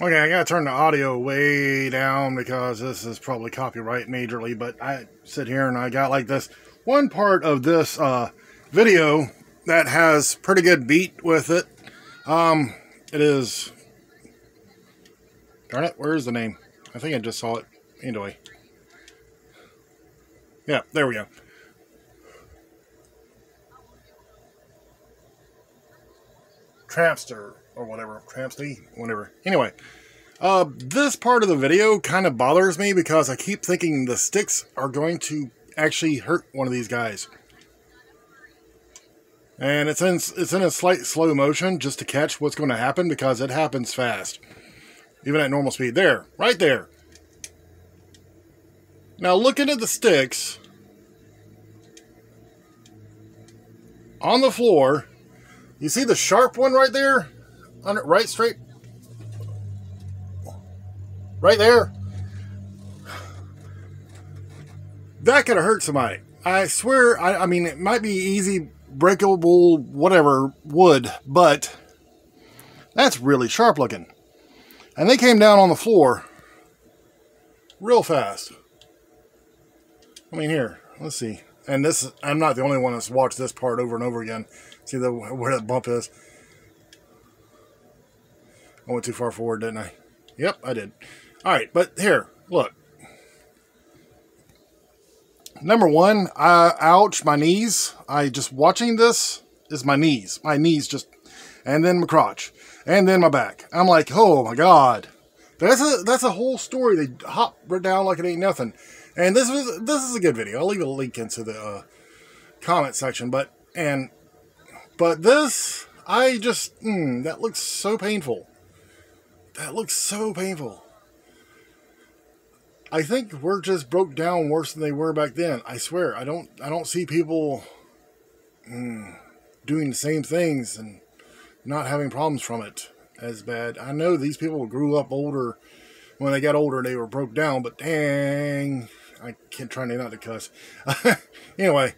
Okay, I gotta turn the audio way down because this is probably copyright majorly, but I sit here and I got like this one part of this uh, video that has pretty good beat with it. Um, it is, darn it, where is the name? I think I just saw it. Anyway. Yeah, there we go. Trampster or whatever, Trampsty, whatever. Anyway, uh, this part of the video kind of bothers me because I keep thinking the sticks are going to actually hurt one of these guys. And it's in, it's in a slight slow motion just to catch what's going to happen because it happens fast. Even at normal speed. There, right there. Now looking at the sticks on the floor, you see the sharp one right there? On it, right straight. Right there. That could have hurt somebody. I swear, I, I mean, it might be easy, breakable, whatever, wood, but that's really sharp looking. And they came down on the floor real fast. I mean, here, let's see. And this, I'm not the only one that's watched this part over and over again. See the where that bump is? I went too far forward, didn't I? Yep, I did. All right, but here, look. Number one, uh, ouch, my knees. I just watching this is my knees. My knees just, and then my crotch, and then my back. I'm like, oh my god, that's a that's a whole story. They hop right down like it ain't nothing. And this was this is a good video. I'll leave a link into the uh, comment section. But and but this, I just mm, that looks so painful. That looks so painful. I think we're just broke down worse than they were back then. I swear, I don't I don't see people mm, doing the same things and not having problems from it as bad. I know these people grew up older. When they got older, they were broke down. But dang, I can't try not to cuss. anyway,